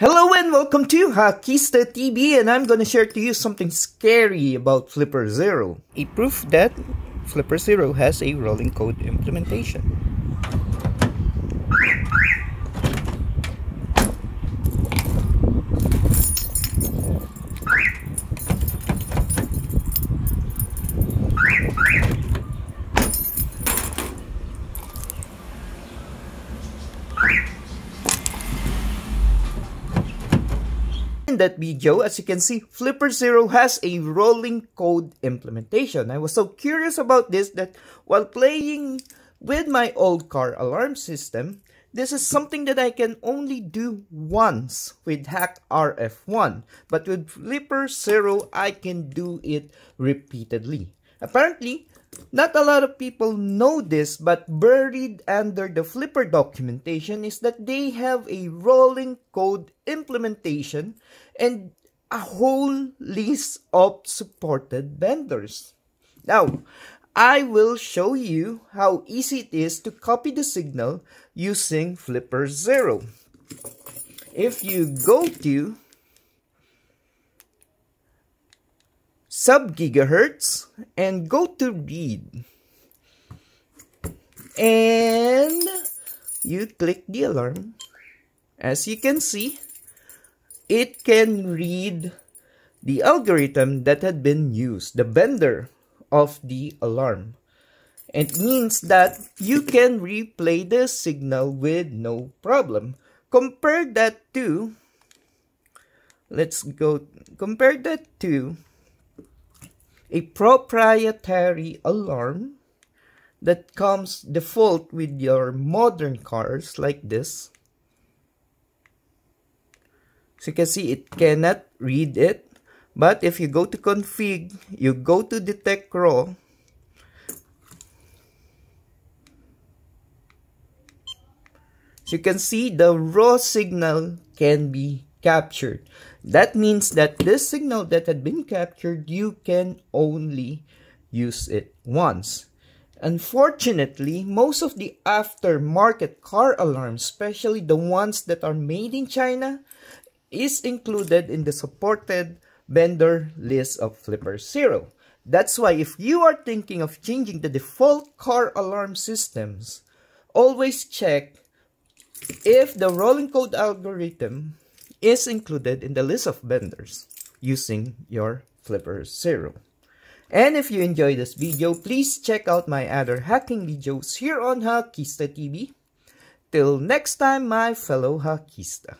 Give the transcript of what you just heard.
Hello and welcome to Hakista TV and I'm gonna share to you something scary about Flipper Zero. A proof that Flipper Zero has a rolling code implementation. In that video, as you can see, Flipper Zero has a rolling code implementation. I was so curious about this that while playing with my old car alarm system, this is something that I can only do once with HackRF One. But with Flipper Zero, I can do it repeatedly. Apparently, not a lot of people know this, but buried under the Flipper documentation is that they have a rolling code implementation and a whole list of supported vendors. Now, I will show you how easy it is to copy the signal using Flipper Zero. If you go to sub gigahertz and go to read. And you click the alarm. As you can see it can read the algorithm that had been used the vendor of the alarm. It means that you can replay the signal with no problem. Compare that to let's go compare that to a proprietary alarm that comes default with your modern cars like this. So you can see it cannot read it. But if you go to config, you go to detect raw, so you can see the raw signal can be captured. That means that this signal that had been captured, you can only use it once. Unfortunately, most of the aftermarket car alarms, especially the ones that are made in China, is included in the supported vendor list of Flipper Zero. That's why if you are thinking of changing the default car alarm systems, always check if the rolling code algorithm is included in the list of vendors using your Flipper Zero. And if you enjoyed this video, please check out my other hacking videos here on Hakista TV. Till next time, my fellow Hakista.